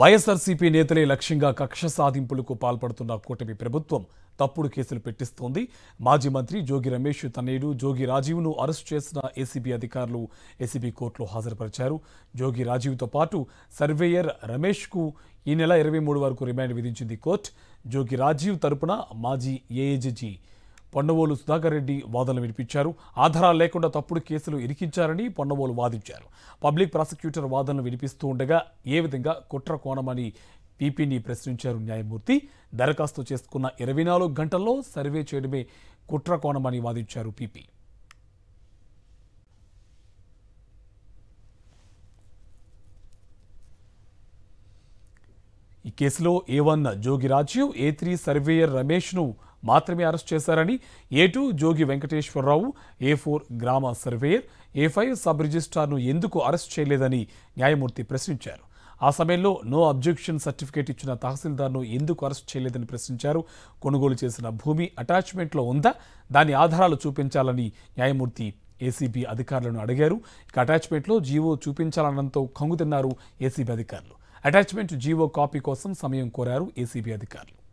వైఎస్ఆర్సీపీ నేతలే లక్ష్యంగా కక్ష సాధింపులకు పాల్పడుతున్న కూటమి ప్రభుత్వం తప్పుడు కేసులు పెట్టిస్తోంది. మాజీ మంత్రి జోగి రమేష్ తనయుడు జోగి రాజీవ్ను అరెస్టు చేసిన ఏసీబీ అధికారులు ఏసీబీ కోర్టులో హాజరుపరిచారు. జోగి రాజీవ్తో పాటు సర్వేయర్ రమేష్కు ఈ నెల ఇరవై మూడు వరకు రిమాండ్ విధించింది కోర్టు. జోగి రాజీవ్ తరపున మాజీ ఏఏజీజీ పొన్నవోలు సుధాకర్ రెడ్డి వాదనలు వినిపించారు. ఆధారాలు లేకుండా తప్పుడు కేసులు ఇరికించారని పొన్నవోలు వాదించారు. పబ్లిక్ ప్రాసిక్యూటర్ వాదనలు వినిపిస్తూ ఉండగా ఏ విధంగా కుట్ర కోణమని పీపీని ప్రశ్నించారు న్యాయమూర్తి. దరఖాస్తు చేసుకున్న ఇరవై నాలుగు గంటల్లో సర్వే చేయడమే కుట్ర కోణమని వాదించారు పీపీ. ఈ కేసులో A one Jogi Rajeev A three surveyor రమేష్ను మాత్రమే అరెస్ట్ చేశారని A two Jogi Venkateswararao A four గ్రామ సర్వేయర్ ఏ ఫైవ్ సబ్ రిజిస్ట్రార్ను ఎందుకు అరెస్ట్ చేయలేదని న్యాయమూర్తి ప్రశ్నించారు. ఆ సమయంలో నో అబ్జెక్షన్ సర్టిఫికేట్ ఇచ్చిన తహసీల్దార్ను ఎందుకు అరెస్ట్ చేయలేదని ప్రశ్నించారు. కొనుగోలు చేసిన భూమి అటాచ్మెంట్లో ఉందా? దాని ఆధారాలు చూపించాలని న్యాయమూర్తి ఏసీబీ అధికారులను అడిగారు. ఇక అటాచ్మెంట్లో జీవో చూపించాలన్నంతో కంగుతిన్నారు ఏసీబీ అధికారులు. అటాచ్మెంట్ జీవో కాపీ కోసం సమయం కోరారు ఏసీబీ అధికారులు.